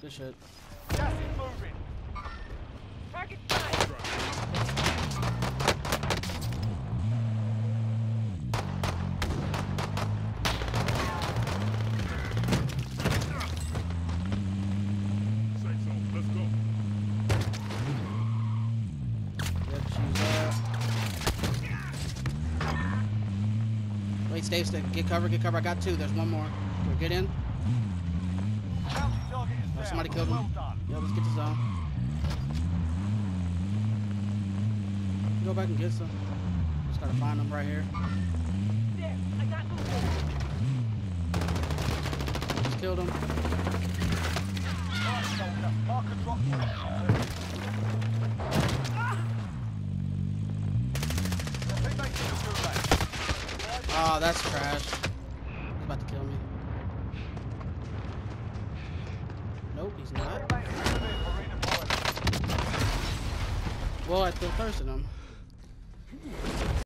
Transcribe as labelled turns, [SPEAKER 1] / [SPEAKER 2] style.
[SPEAKER 1] Good shit.
[SPEAKER 2] Gas is moving.
[SPEAKER 3] Target
[SPEAKER 1] stay, stay. Get cover, get cover. I got two. There's one more. Get in. Oh, somebody killed him. Yeah, let's get the zone. Go back and get some. Just gotta find them right here. Just killed
[SPEAKER 2] him.
[SPEAKER 1] Oh, that's trash. He's not. Well, I still thirsted him.